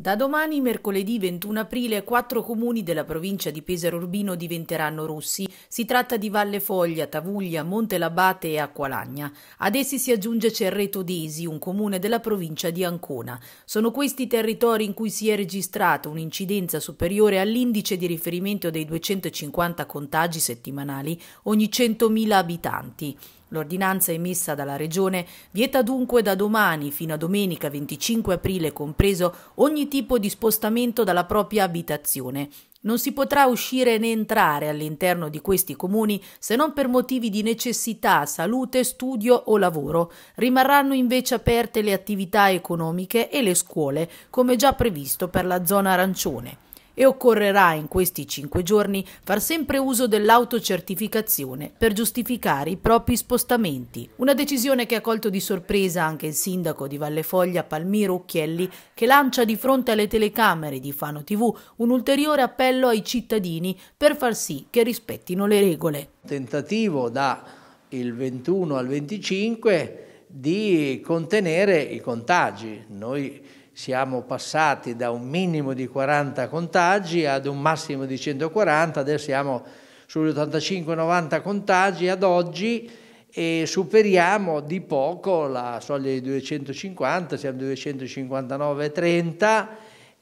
Da domani, mercoledì 21 aprile, quattro comuni della provincia di Pesaro Urbino diventeranno rossi. Si tratta di Valle Foglia, Tavuglia, Monte Labate e Acqualagna. Ad essi si aggiunge Cerreto Desi, un comune della provincia di Ancona. Sono questi i territori in cui si è registrata un'incidenza superiore all'indice di riferimento dei 250 contagi settimanali ogni 100.000 abitanti. L'ordinanza emessa dalla Regione vieta dunque da domani fino a domenica 25 aprile compreso ogni tipo di spostamento dalla propria abitazione. Non si potrà uscire né entrare all'interno di questi comuni se non per motivi di necessità, salute, studio o lavoro. Rimarranno invece aperte le attività economiche e le scuole, come già previsto per la zona arancione e occorrerà in questi cinque giorni far sempre uso dell'autocertificazione per giustificare i propri spostamenti. Una decisione che ha colto di sorpresa anche il sindaco di Vallefoglia Palmiro Occhielli che lancia di fronte alle telecamere di Fano TV un ulteriore appello ai cittadini per far sì che rispettino le regole. Tentativo da il 21 al 25 di contenere i contagi. Noi siamo passati da un minimo di 40 contagi ad un massimo di 140, adesso siamo sugli 85-90 contagi ad oggi e superiamo di poco la soglia di 250, siamo 259,30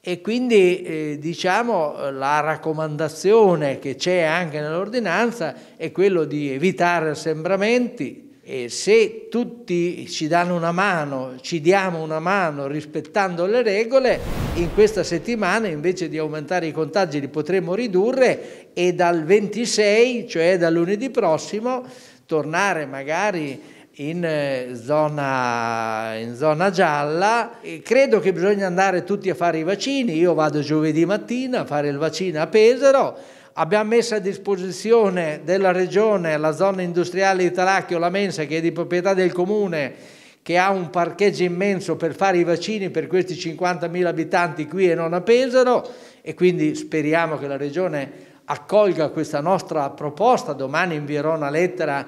e quindi eh, diciamo la raccomandazione che c'è anche nell'ordinanza è quello di evitare assembramenti, e se tutti ci danno una mano, ci diamo una mano rispettando le regole, in questa settimana invece di aumentare i contagi li potremo ridurre e dal 26, cioè da lunedì prossimo, tornare magari in eh, zona, in zona gialla. E credo che bisogna andare tutti a fare i vaccini, io vado giovedì mattina a fare il vaccino a Pesaro, Abbiamo messo a disposizione della regione la zona industriale di Talacchio, la Mensa, che è di proprietà del comune, che ha un parcheggio immenso per fare i vaccini per questi 50.000 abitanti qui e non a Pesaro e quindi speriamo che la regione accolga questa nostra proposta. Domani invierò una lettera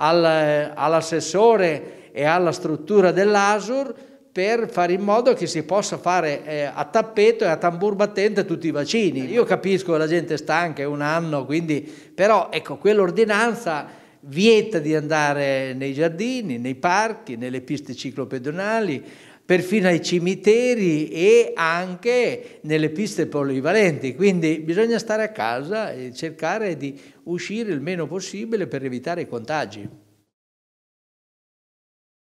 all'assessore e alla struttura dell'ASUR per fare in modo che si possa fare eh, a tappeto e a tambur battente tutti i vaccini. Io capisco che la gente è stanca, è un anno, quindi, però ecco, quell'ordinanza vieta di andare nei giardini, nei parchi, nelle piste ciclopedonali, perfino ai cimiteri e anche nelle piste polivalenti, quindi bisogna stare a casa e cercare di uscire il meno possibile per evitare i contagi.